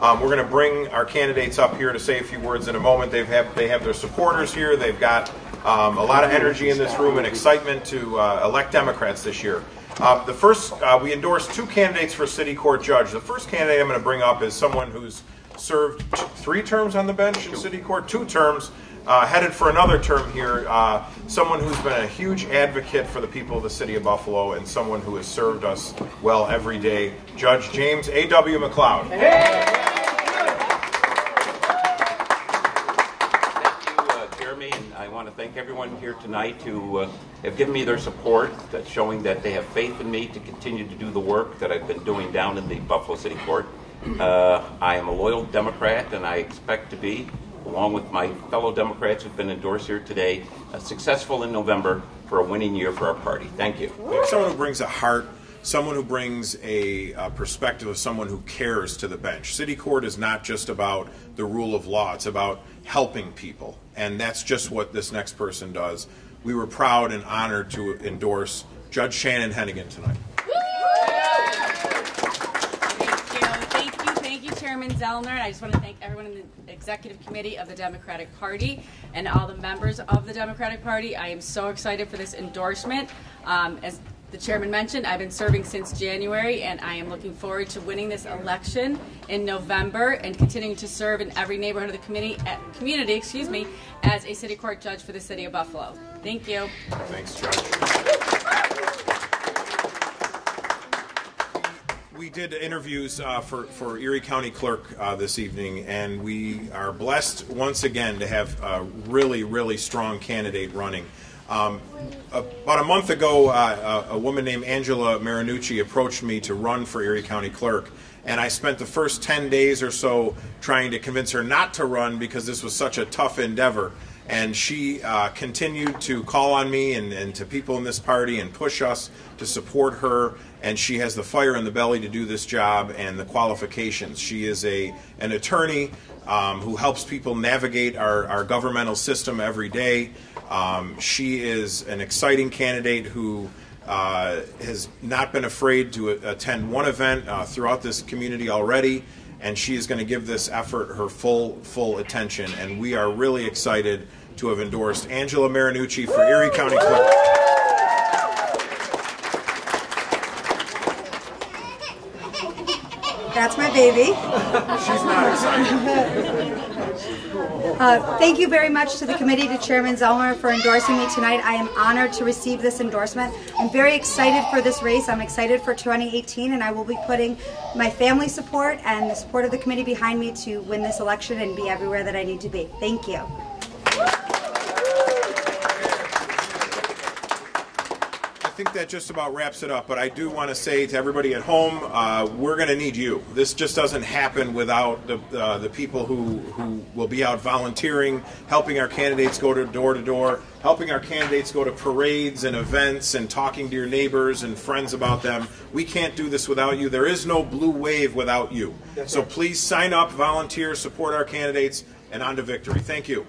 Um, we're going to bring our candidates up here to say a few words in a moment. They've have, they have their supporters here. They've got um, a lot of energy in this room and excitement to uh, elect Democrats this year. Uh, the first, uh, we endorsed two candidates for city court judge. The first candidate I'm going to bring up is someone who's served three terms on the bench in city court, two terms, uh, headed for another term here. Uh, someone who's been a huge advocate for the people of the city of Buffalo and someone who has served us well every day, Judge James A.W. McLeod. Thank you, Jeremy, and I want to thank everyone here tonight who uh, have given me their support, showing that they have faith in me to continue to do the work that I've been doing down in the Buffalo City Court. Uh, I am a loyal Democrat, and I expect to be, along with my fellow Democrats who've been endorsed here today, uh, successful in November for a winning year for our party. Thank you. Someone who brings a heart, someone who brings a uh, perspective of someone who cares to the bench. City court is not just about the rule of law, it's about helping people. And that's just what this next person does. We were proud and honored to endorse Judge Shannon Heneghan tonight. Thank you. Thank you. Thank you, Chairman Zellner. And I just want to thank everyone in the Executive Committee of the Democratic Party and all the members of the Democratic Party. I am so excited for this endorsement. Um, as the chairman mentioned, I've been serving since January, and I am looking forward to winning this election in November and continuing to serve in every neighborhood of the community, uh, community excuse me, as a city court judge for the city of Buffalo. Thank you. Thanks, Judge. We did interviews uh, for, for Erie County Clerk uh, this evening, and we are blessed once again to have a really, really strong candidate running. Um, about a month ago, uh, a, a woman named Angela Marinucci approached me to run for Erie County Clerk, and I spent the first 10 days or so trying to convince her not to run because this was such a tough endeavor. And she uh, continued to call on me and, and to people in this party and push us to support her. And she has the fire in the belly to do this job and the qualifications. She is a an attorney um, who helps people navigate our, our governmental system every day. Um, she is an exciting candidate who uh, has not been afraid to attend one event uh, throughout this community already, and she is going to give this effort her full full attention. And we are really excited to have endorsed Angela Marinucci for Erie County Clerk. That's my baby. She's not excited. Uh, thank you very much to the committee, to Chairman Zellner for endorsing me tonight. I am honored to receive this endorsement. I'm very excited for this race. I'm excited for 2018, and I will be putting my family support and the support of the committee behind me to win this election and be everywhere that I need to be. Thank you. Think that just about wraps it up, but I do want to say to everybody at home, uh, we're going to need you. This just doesn't happen without the, uh, the people who, who will be out volunteering, helping our candidates go to door to door, helping our candidates go to parades and events and talking to your neighbors and friends about them. We can't do this without you. There is no blue wave without you. So please sign up, volunteer, support our candidates, and on to victory. Thank you.